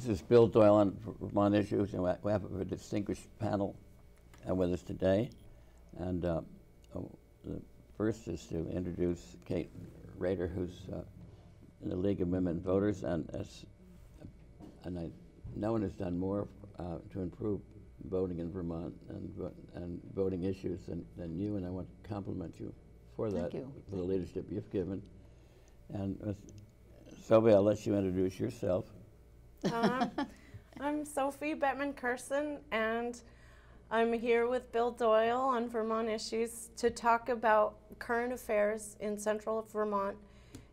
This is Bill Doyle on Vermont Issues, and we have a distinguished panel uh, with us today. And uh, uh, the first is to introduce Kate Rader, who's uh, in the League of Women Voters, and as and I, no one has done more uh, to improve voting in Vermont and and voting issues than, than you. And I want to compliment you for that, you. for the leadership you've given. And uh, Sylvia, I'll let you introduce yourself. Um, I'm Sophie Bettman Curson, and I'm here with Bill Doyle on Vermont Issues to talk about current affairs in central Vermont.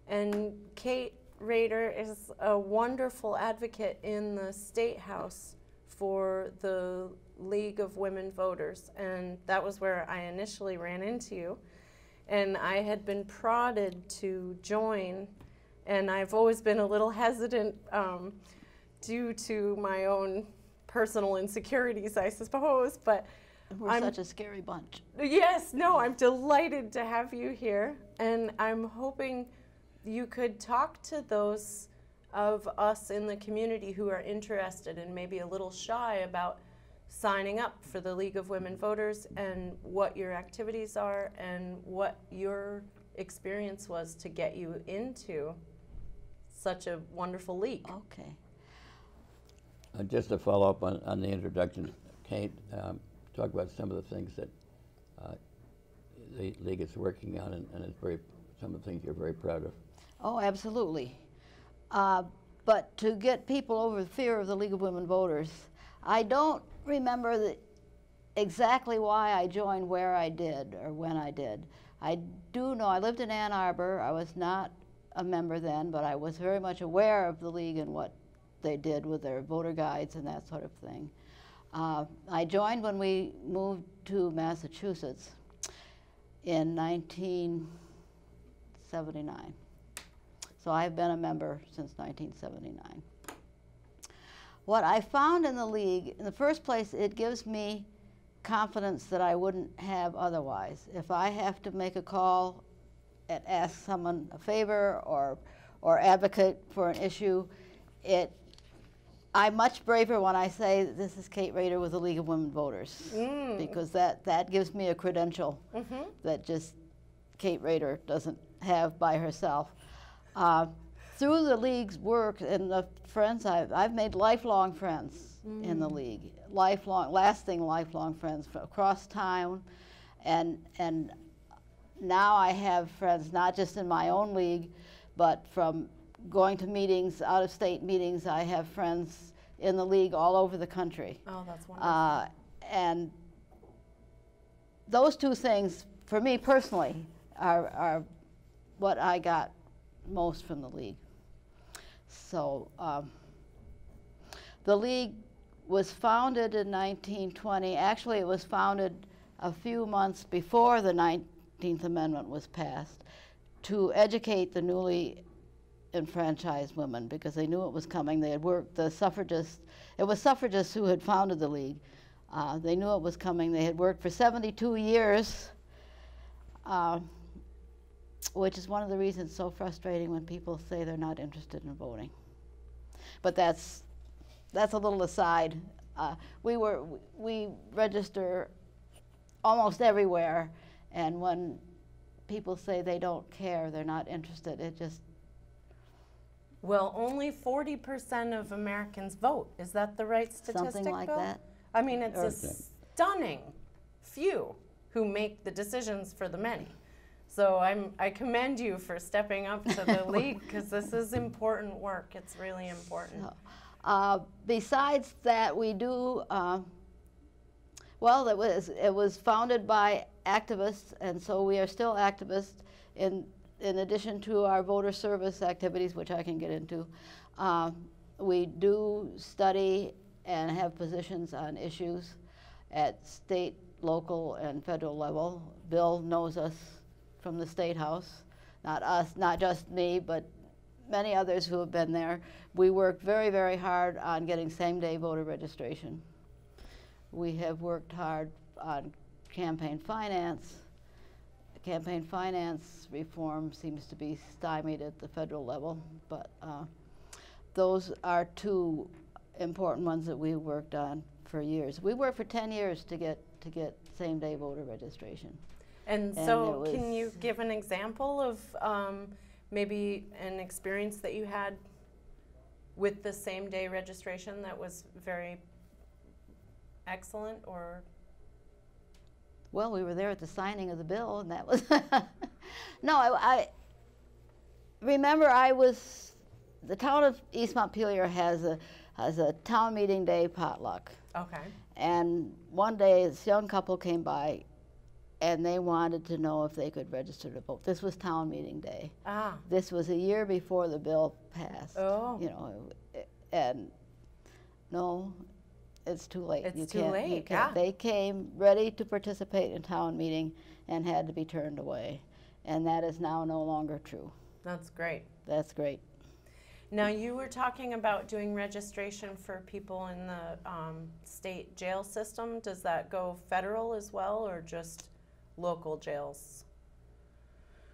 And Kate Rader is a wonderful advocate in the State House for the League of Women Voters, and that was where I initially ran into you. And I had been prodded to join, and I've always been a little hesitant. Um, due to my own personal insecurities, I suppose. But We're I'm- such a scary bunch. yes, no, I'm delighted to have you here. And I'm hoping you could talk to those of us in the community who are interested and maybe a little shy about signing up for the League of Women Voters and what your activities are and what your experience was to get you into such a wonderful league. Okay. Uh, just to follow up on, on the introduction, Kate, um, talk about some of the things that uh, the league is working on, and, and it's very some of the things you're very proud of. Oh, absolutely. Uh, but to get people over the fear of the League of Women Voters, I don't remember the, exactly why I joined where I did or when I did. I do know I lived in Ann Arbor. I was not a member then, but I was very much aware of the League and what they did with their voter guides and that sort of thing. Uh, I joined when we moved to Massachusetts in 1979. So I've been a member since 1979. What I found in the league, in the first place, it gives me confidence that I wouldn't have otherwise. If I have to make a call and ask someone a favor or, or advocate for an issue, it, I'm much braver when I say this is Kate Rader with the League of Women Voters, mm. because that, that gives me a credential mm-hmm. that just Kate Rader doesn't have by herself. Uh, through the league's work and the friends I've, I've made lifelong friends in the mm. league, lifelong, lasting lifelong friends across town, and and now I have friends not just in my own league, but from going to meetings, out of state meetings. I have friends in the league all over the country. Oh, that's wonderful. Uh, and those two things, for me personally, are, are what I got most from the league. So um, the league was founded in 1920. Actually, it was founded a few months before the 19th Amendment was passed to educate the newly enfranchised women because they knew it was coming. They had worked, the suffragists, it was suffragists who had founded the league. Uh, they knew it was coming. They had worked for 72 years, uh, which is one of the reasons so frustrating when people say they're not interested in voting. But that's, that's a little aside. Uh, we, were, we register almost everywhere, and when people say they don't care, they're not interested, it just Well, only 40% of Americans vote. Is that the right statistic? Something like Bill? that. I mean, it's Or- a stunning few who make the decisions for the many. So I'm, I commend you for stepping up to the league because this is important work. It's really important. Uh, besides that, we do, um, well, it was, it was founded by activists, and so we are still activists in, in addition to our voter service activities, which I can get into. Um, we do study and have positions on issues at state, local, and federal level. Bill knows us from the State House, not us, not just me, but many others who have been there. We worked very, very hard on getting same-day voter registration. We have worked hard on campaign finance. Campaign finance reform seems to be stymied at the federal level, but uh, those are two important ones that we worked on for years. We worked for 10 years to get, to get same-day voter registration. And And so, can you give an example of um, maybe an experience that you had with the same day registration that was very excellent or? Well, we were there at the signing of the bill, and that was, no, I, I, remember I was, the town of East Montpelier has a, has a town meeting day potluck. Okay. And one day, this young couple came by, and they wanted to know if they could register to vote. This was town meeting day. Ah. This was a year before the bill passed. Oh. You know, and no, it's too late. It's you too late, yeah. They came ready to participate in town meeting and had to be turned away. And that is now no longer true. That's great. That's great. Now, you were talking about doing registration for people in the um, state jail system. Does that go federal as well or just local jails?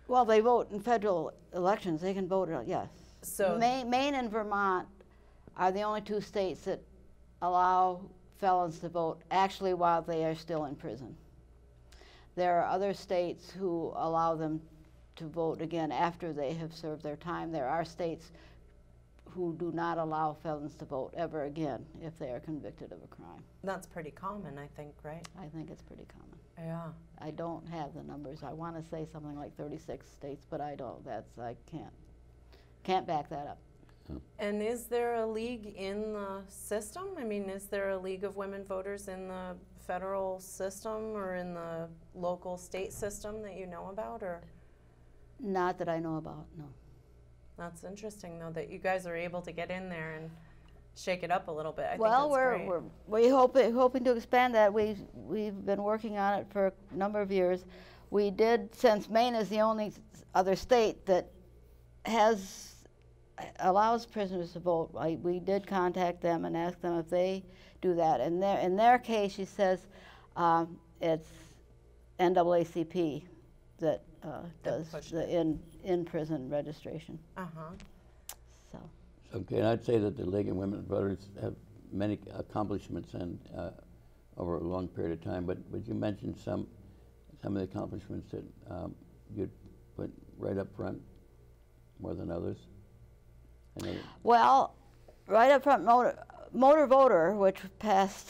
Well, they vote in federal elections. They can vote, uh, yes. So, Maine, Maine and Vermont are the only two states that allow felons to vote actually while they are still in prison. There are other states who allow them to vote again after they have served their time. There are states who do not allow felons to vote ever again if they are convicted of a crime. that's pretty common, I think, right? I think it's pretty common. Yeah. I don't have the numbers. I want to say something like 36 states, but I don't. That's I can't can't back that up. And is there a league in the system? I mean, is there a league of women voters in the federal system or in the local state system that you know about? Or Not that I know about. No. that's interesting, though, that you guys are able to get in there and shake it up a little bit. I well, think we're, great. we're we hope hoping to expand that. We we've been working on it for a number of years. We did since Maine is the only other state that has allows prisoners to vote. I, we did contact them and ask them if they do that. In their in their case, she says um, it's NAACP that uh, does pushed the in in prison registration. Uh huh. So. Okay, I'd say that the League of Women Voters have many accomplishments and uh, over a long period of time. But would you mention some some of the accomplishments that um, you'd put right up front more than others? I know- Well, right up front, motor, motor voter, which passed,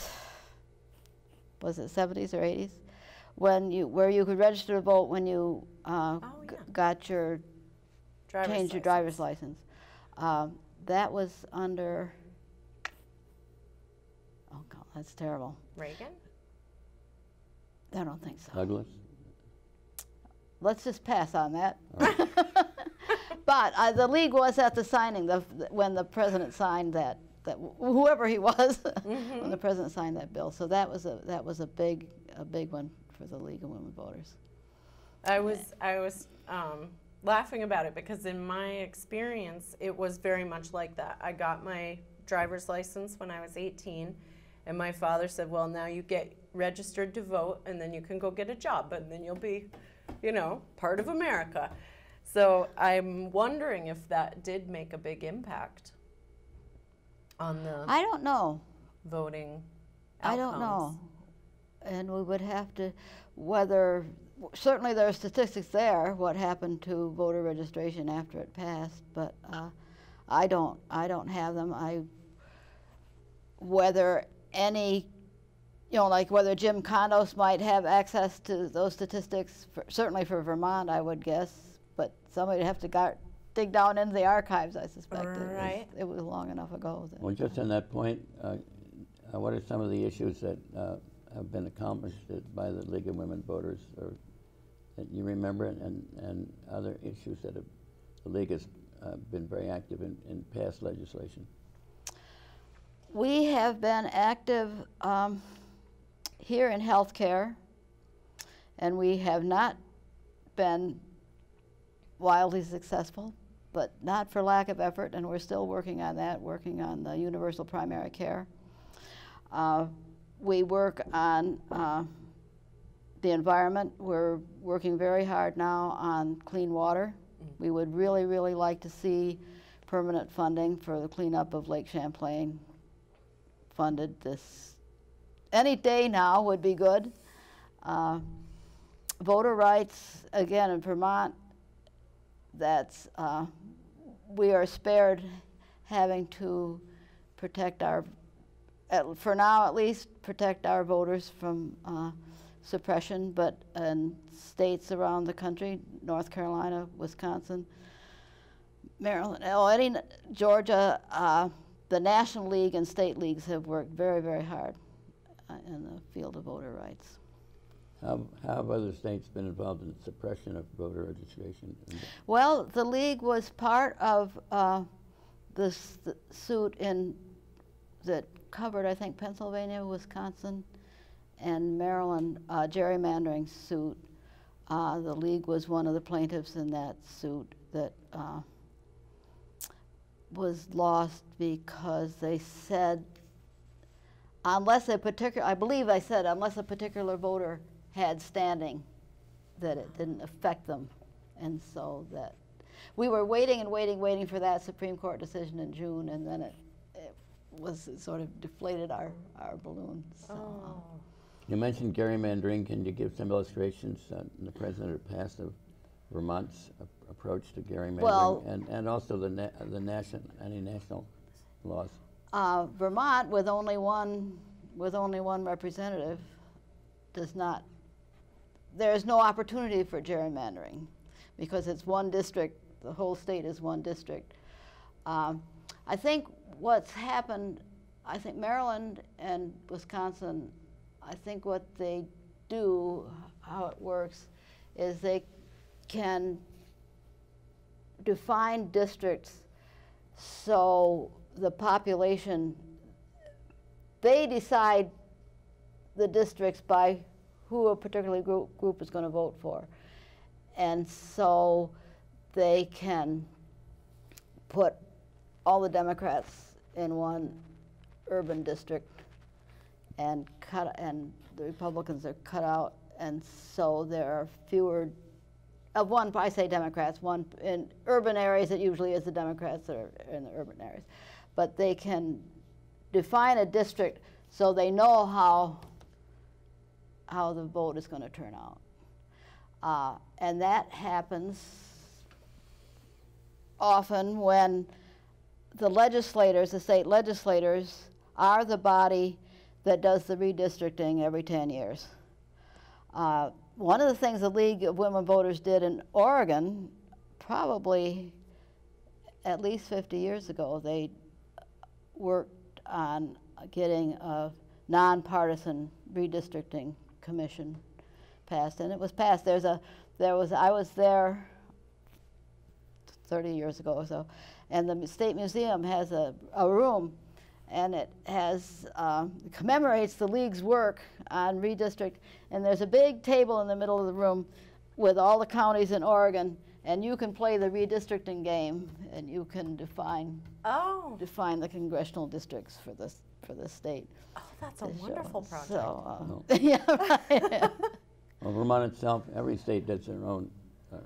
was it 70s or 80s, when you where you could register to vote when you uh, Oh, g- yeah. got your Driver's changed your driver's license. Um, that was under. Oh God, that's terrible. Reagan? I don't think so. Douglas? Let's just pass on that. but uh, the league was at the signing the, when the president signed that that wh- whoever he was when the president signed that bill. So that was a that was a big a big one for the League of Women Voters. I was I was um, laughing about it because in my experience, it was very much like that. I got my driver's license when I was 18, and my father said, "Well, now you get registered to vote, and then you can go get a job, and then you'll be, you know, part of America." So I'm wondering if that did make a big impact on the I don't know. voting. I don't know. And we would have to whether certainly there are statistics there what happened to voter registration after it passed, but uh, I don't I don't have them. I whether any you know like whether Jim Condos might have access to those statistics for, certainly for Vermont I would guess, but somebody would have to go, dig down into the archives I suspect. It was- It was long enough ago. that- Well, just on that point, uh, uh, what are some of the issues that uh, have been accomplished by the League of Women Voters, or that you remember, and, and other issues that have, the League has uh, been very active in, in past legislation? We have been active um, here in healthcare, and we have not been wildly successful, but not for lack of effort, and we're still working on that, working on the universal primary care. Uh, we work on uh, the environment. We're working very hard now on clean water. We would really, really like to see permanent funding for the cleanup of Lake Champlain funded this. Any day now would be good. Uh, voter rights, again, in Vermont, that's, uh, we are spared having to protect our, at, for now at least, protect our voters from uh, suppression, but in states around the country, North Carolina, Wisconsin, Maryland, oh, any, Georgia, uh, the National League and state leagues have worked very, very hard uh, in the field of voter rights. How, how have other states been involved in suppression of voter registration? Well, the league was part of uh, suit in that covered, I think, Pennsylvania, Wisconsin, and Maryland uh, gerrymandering suit. Uh, the league was one of the plaintiffs in that suit that uh, was lost because they said unless a particular, I believe I said, unless a particular voter had standing, that it didn't affect them. And so that, we were waiting and waiting, waiting for that Supreme Court decision in June, and then it, it was, it sort of deflated our, our balloon. So, Oh. You mentioned gerrymandering. Can you give some illustrations? Uh, the president passed of Vermont's approach to gerrymandering, Well- and, and also the na- the national any national laws. uh, Vermont, with only one, with only one representative, does not, there is no opportunity for gerrymandering because it's one district, the whole state is one district. Um, I think what's happened, I think Maryland and Wisconsin, I think what they do, how it works, is they can define districts so the population, they decide the districts by who a particular group, group is going to vote for. And so they can put all the Democrats in one urban district and cut, and the Republicans are cut out. And so there are fewer of one, I say Democrats, one in urban areas, it usually is the Democrats that are in the urban areas. But they can define a district so they know how, how the vote is going to turn out. Uh, and that happens often when the legislators, the state legislators, are the body that does the redistricting every 10 years. Uh, one of the things the League of Women Voters did in Oregon, probably at least 50 years ago, they worked on getting a nonpartisan redistricting commission passed, and it was passed. There's a, there was, I was there 30 years ago or so, and the State Museum has a, a room and it has um, commemorates the league's work on redistrict. And there's a big table in the middle of the room with all the counties in Oregon, and you can play the redistricting game, and you can define Oh, define the congressional districts for this for the state. oh, that's a to show. wonderful project. So, uh, yeah, right. Well, Vermont itself, every state does their own uh,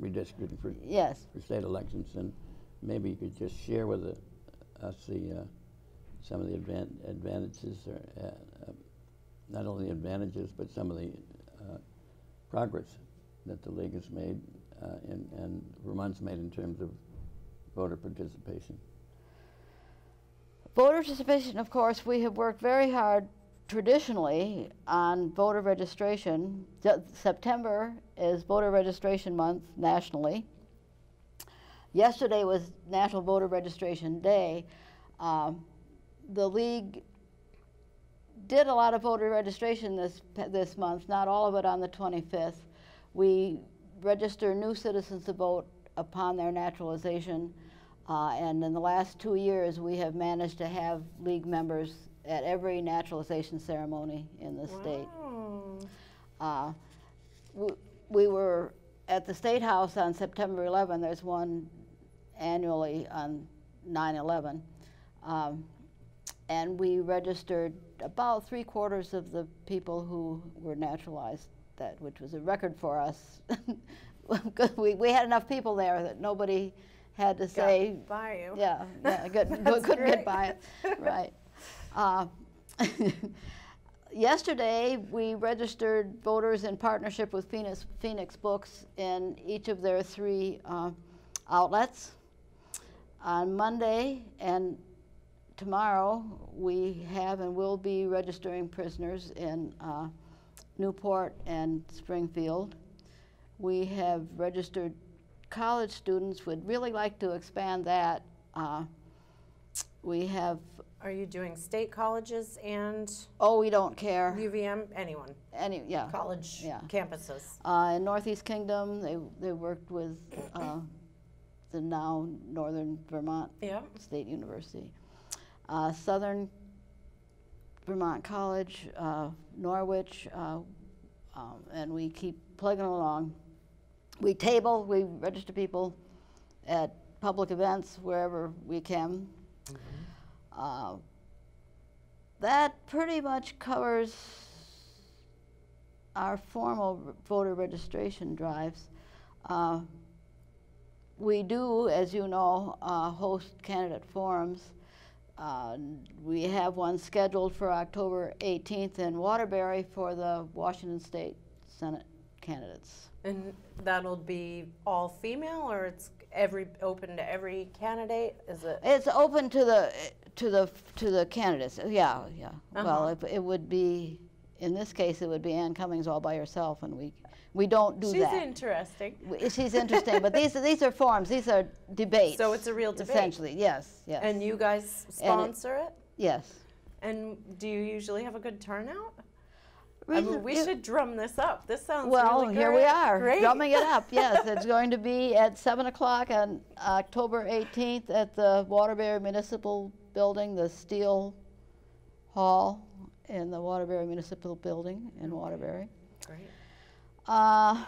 redistricting for, yes. for state elections, and maybe you could just share with the, us the uh, some of the advan- advantages, or uh, uh, not only advantages, but some of the uh, progress that the league has made uh, and, and Vermont's made in terms of voter participation. Voter participation, of course, we have worked very hard traditionally on voter registration. Se- September is voter registration month nationally. Yesterday was National Voter Registration Day. Um, the league did a lot of voter registration this this month, not all of it on the 25th. We register new citizens to vote upon their naturalization, uh, and in the last two years, we have managed to have league members at every naturalization ceremony in the state. Uh, we, we were at the State House on September 11. There's one annually on 9 11. Um, and we registered about three quarters of the people who were naturalized, that, which was a record for us. we, we had enough people there that nobody had to say, by you. yeah, yeah, good, That's couldn't great. get by it. Right. Uh, Yesterday, we registered voters in partnership with Phoenix, Phoenix Books in each of their three uh, outlets. On Monday and tomorrow, we have and will be registering prisoners in uh, Newport and Springfield. We have registered college students, would really like to expand that. Uh, we have, Are you doing state colleges and oh, we don't care. UVM? Anyone? Any, yeah. College Yeah. campuses. Uh, in Northeast Kingdom, they, they worked with uh, the now Northern Vermont Yeah. State University. Uh, Southern Vermont College, uh, Norwich, uh, um, and we keep plugging along. We table, we register people at public events wherever we can. Uh, that pretty much covers our formal voter registration drives. Uh, we do, as you know, uh, host candidate forums. Uh, we have one scheduled for October 18th in Waterbury for the Washington State Senate candidates. And that'll be all female or it's every open to every candidate? Is it? It's open to the to the to the candidates. Yeah, yeah. Well, Uh-huh. it, it would be in this case it would be Ann Cummings all by herself, and we we don't do She's that. interesting. W- She's interesting, but these these are forums. These are debates. So it's a real debate. Essentially, yes, yes, And you guys And it- sponsor it? yes. And do you usually have a good turnout? I mean, we should drum this up. This sounds Well, really here we are, Great. drumming it up. Yes, it's going to be at seven o'clock on October 18th at the Waterbury Municipal Building, the Steel Hall in the Waterbury Municipal Building in Waterbury. Great. Uh,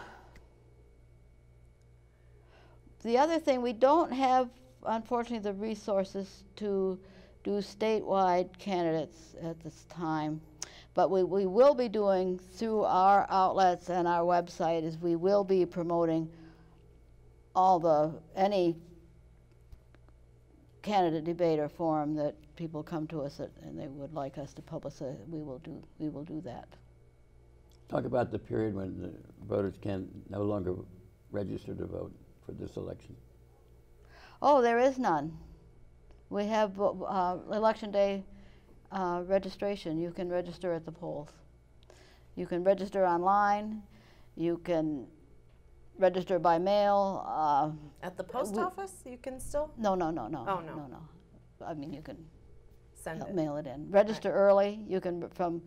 the other thing, we don't have, unfortunately, the resources to do statewide candidates at this time. But we, we will be doing through our outlets and our website is we will be promoting all the, any candidate debate or forum that people come to us at, and they would like us to publicize, we will do, we will do that. Talk about the period when the voters can no longer register to vote for this election. Oh, there is none. We have uh, uh, election day uh, registration. You can register at the polls. You can register online. You can register by mail. Uh, At the post office, you can still no, no, no, no. Oh, no. no, no. I mean, you can send it. mail it in. Register early. You can from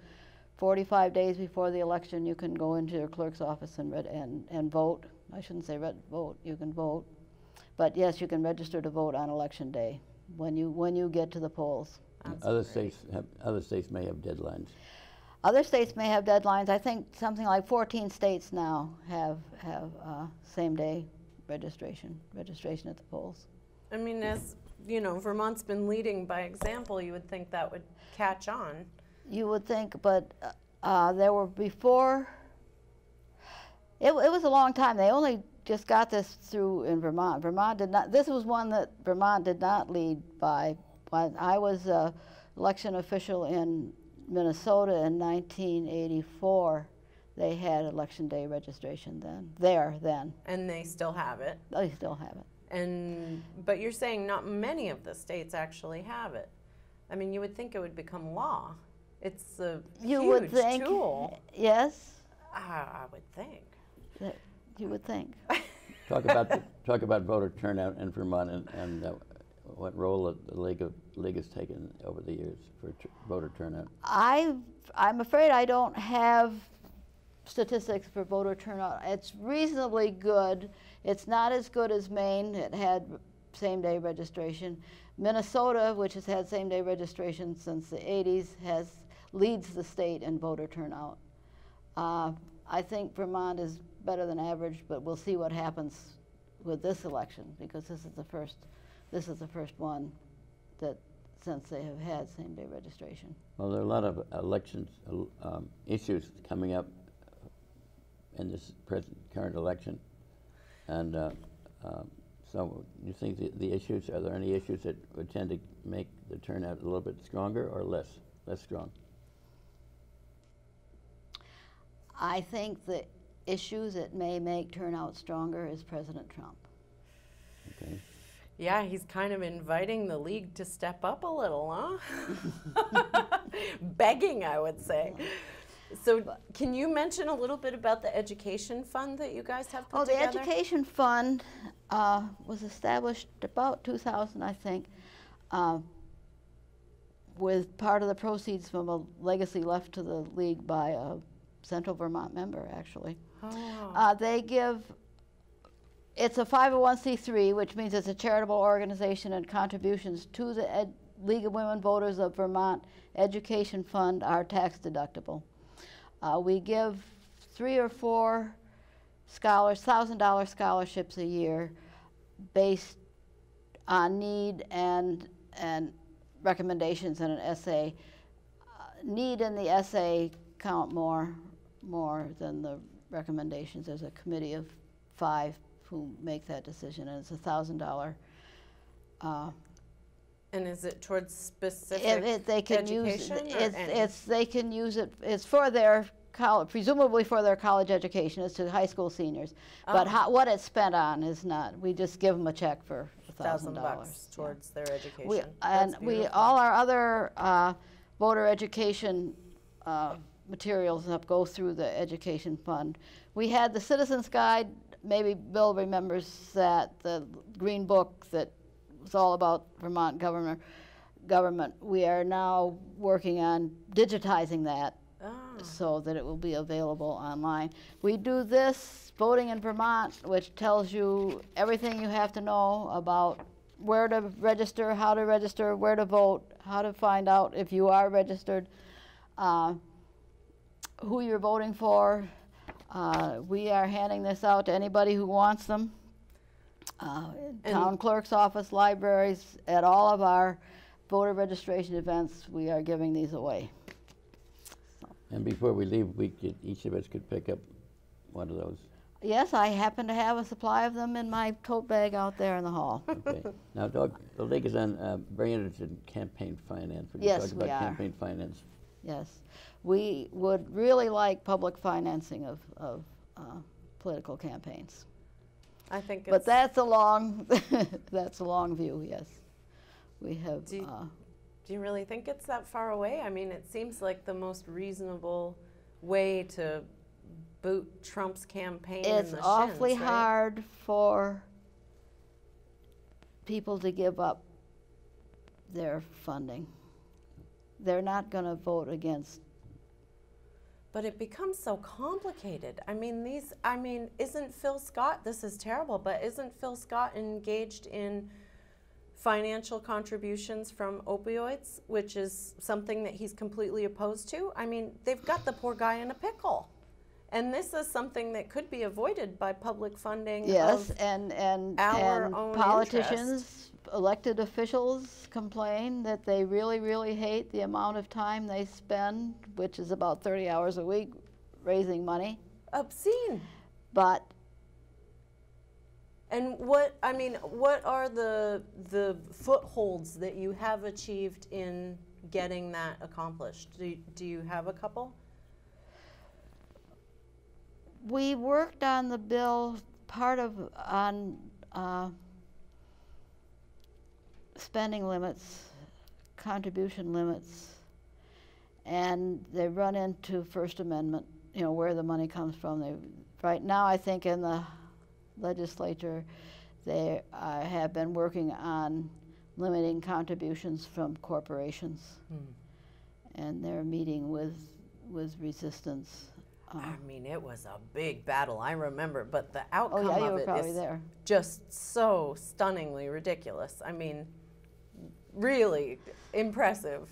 45 days before the election. You can go into your clerk's office and read and and vote. I shouldn't say red, vote. You can vote, but yes, you can register to vote on election day when you when you get to the polls. That's Other states have, other states may have deadlines. Other states may have deadlines. I think something like 14 states now have have uh, same day registration registration at the polls. I mean, as you know, Vermont's been leading by example. You would think that would catch on. You would think, but uh, uh, there were before. It, it was a long time. They only just got this through in Vermont. Vermont did not. This was one that Vermont did not lead by. When I was a election official in Minnesota in 1984, they had election day registration then. There then. And they still have it. They still have it. And but you're saying not many of the states actually have it. I mean, you would think it would become law. It's a You huge would think. tool. Yes, Ah, I would think. that you would think. Talk about, the, talk about voter turnout in Vermont and, and uh, what role the- League, of, League has taken over the years for voter turnout. I, I'm afraid I don't have statistics for voter turnout. It's reasonably good. It's not as good as Maine. It had same-day registration. Minnesota, which has had same-day registration since the 80s, has leads the state in voter turnout. Uh, I think Vermont is better than average, but we'll see what happens with this election because this is the first, this is the first one that since they have had same-day registration. Well, there are a lot of elections, um, issues coming up in this present, current election. And uh, um, so you think the, the issues, are there any issues that would tend to make the turnout a little bit stronger or less? less strong? I think the issues that may make turnout stronger is President Trump. Okay. Yeah, he's kind of inviting the league to step up a little, huh? Begging, I would say. So, can you mention a little bit about the education fund that you guys have put Oh, the together? education fund uh, was established about 2000, I think, uh, with part of the proceeds from a legacy left to the league by a Central Vermont member, actually. Oh. Uh, they give, it's a 501c3, which means it's a charitable organization, and contributions to the Ed- League of Women Voters of Vermont Education Fund are tax deductible. Uh, we give three or four scholars, thousand dollar scholarships a year based on need and, and recommendations in an essay. Uh, need in the essay count more, more than the recommendations. There's a committee of five who make that decision, and it's a thousand dollar. uh, and is it towards specific If it, they can use, education? or it's, any? it's, they can use it, it's for their college, presumably for their college education, it's to high school seniors. But Oh. how, what it's spent on is not, we just give them a check for a thousand dollars. bucks towards their education. We, That's and we, beautiful. all our other, uh, voter education, uh, materials that go through the education fund. We had the Citizens Guide, maybe Bill remembers that, the green book that was all about Vermont government, government. We are now working on digitizing that Ah, so that it will be available online. We do this, Voting in Vermont, which tells you everything you have to know about where to register, how to register, where to vote, how to find out if you are registered, uh, who you're voting for. Uh, we are handing this out to anybody who wants them. Uh, town clerk's office, libraries, at all of our voter registration events, we are giving these away. And before we leave, we could, each of us could pick up one of those. Yes, I happen to have a supply of them in my tote bag out there in the hall. Okay. now, Doug, the league is on, uh, very interested in campaign finance. Would you Yes, talk we about are. campaign finance? Yes. We would really like public financing of, of uh, political campaigns. I think it's But that's a long, that's a long view, yes. We have, Do you- uh, Do you really think it's that far away? I mean, it seems like the most reasonable way to boot Trump's campaign in it's the awfully shins, right? hard for people to give up their funding. They're not going to vote against But it becomes so complicated. I mean, these. I mean, isn't Phil Scott? This is terrible, but isn't Phil Scott engaged in financial contributions from opioids, which is something that he's completely opposed to? I mean, they've got the poor guy in a pickle. And this is something that could be avoided by public funding. Yes, of- and, and, our and own politicians, elected officials complain that they really, really hate the amount of time they spend, which is about thirty hours a week, raising money. obscene. But And what I mean, what are the the footholds that you have achieved in getting that accomplished? Do you, do you have a couple? we worked on the bill, part of, on, uh, spending limits, contribution limits, and they run into First Amendment, you know, where the money comes from. They, right now, I think in the legislature, they uh, have been working on limiting contributions from corporations. And they're meeting with, with resistance. I mean, it was a big battle. I remember, but the Oh, outcome yeah, of it is there. just so stunningly ridiculous. I mean, really impressive.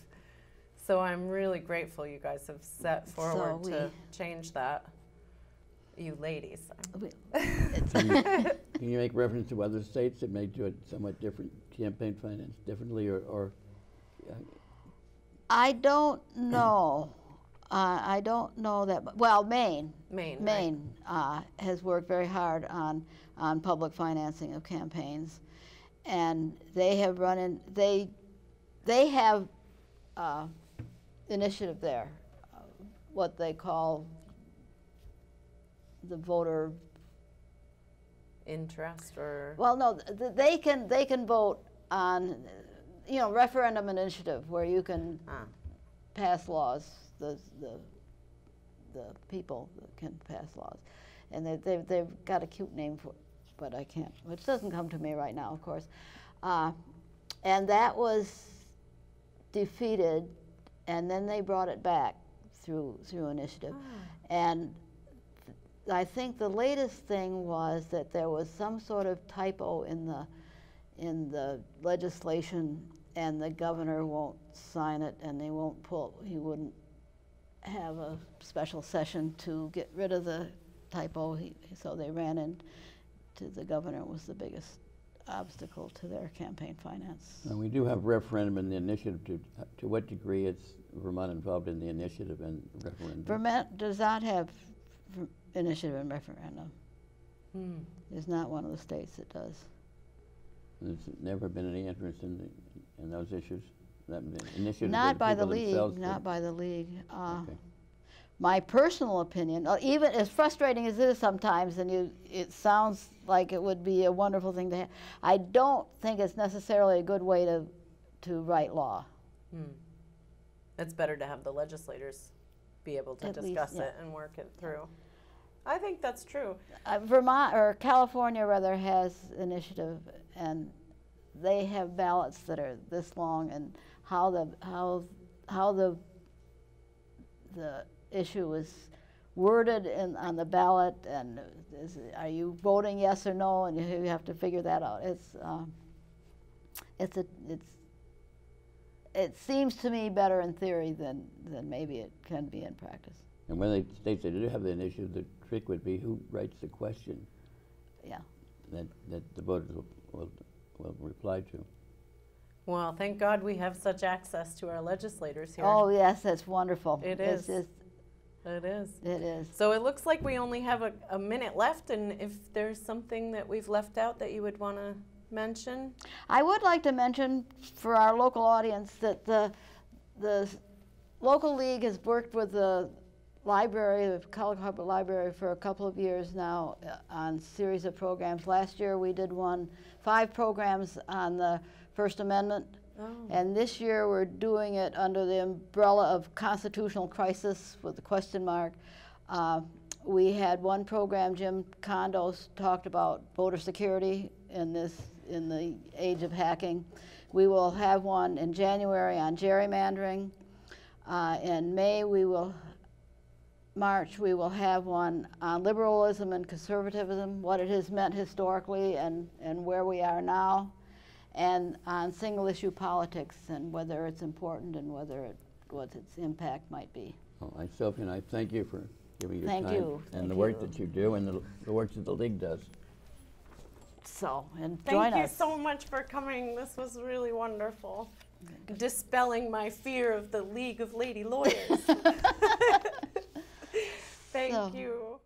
So I'm really grateful you guys have set forward to change that. You ladies. We- Can you make reference to other states that may do it somewhat different, campaign finance differently, or, or uh, I don't know. Uh, I don't know that. mu- Well, Maine, Maine. right? Maine uh, has worked very hard on on public financing of campaigns, and they have run in. They they have uh, initiative there, uh, what they call the voter Interest or, Well, no, th- th- they can, they can vote on, you know, referendum initiative where you can ah, pass laws, the, the, the people that can pass laws. And they, they've, they've got a cute name for it, but I can't, which doesn't come to me right now, of course. Uh, and that was defeated, and then they brought it back through, through initiative. And I think the latest thing was that there was some sort of typo in the, in the legislation, and the governor won't sign it, and they won't pull, he wouldn't have a special session to get rid of the typo, he, so they ran into the governor was the biggest obstacle to their campaign finance. And we do have referendum in the initiative. To, to what degree is Vermont involved in the initiative and referendum? Vermont does not have initiative and referendum. hmm. It's not one of the states that does. There's never been any interest in, the, in those issues? That initiative Not by the people league, not by the league. Uh, Okay. My personal opinion, uh, even as frustrating as it is sometimes, and you, it sounds like it would be a wonderful thing to have, I don't think it's necessarily a good way to, to write law. Hmm. It's better to have the legislators be able to At least, discuss yeah. it and work it through. I think that's true. Uh, Vermont, or California rather, has initiative, and they have ballots that are this long, and how the, how, how the, the issue is worded in, on the ballot, and is, are you voting yes or no, and you, you have to figure that out. It's, um, it's a, it's, it seems to me better in theory than, than maybe it can be in practice, And when they states they do have the initiative, the trick would be who writes the question yeah. that, that the voters will, will, will reply to. Well, thank God we have such access to our legislators here. Oh, yes, that's wonderful. It It's is. It is. It is. So it looks like we only have a, a minute left, and if there's something that we've left out that you would want to mention, I would like to mention for our local audience that the, the local league has worked with the library, the Kellogg-Hubbard Library, for a couple of years now uh, on series of programs. Last year, we did one, five programs on the First Amendment. And this year, we're doing it under the umbrella of constitutional crisis with a question mark. Uh, we had one program, Jim Condos talked about voter security in this, in the age of hacking. We will have one in January on gerrymandering. Uh, in May, we will, March, we will have one on liberalism and conservatism, what it has meant historically and, and where we are now and on single issue politics and whether it's important and whether it, what its impact might be. Well, I, Sophie, and I thank you for giving your Thank time you. and Thank the work you. that you do and the, the work that the league does. So, and thank join you us. so much for coming. This was really wonderful. Dispelling my fear of the League of Lady Lawyers. Thank So- you.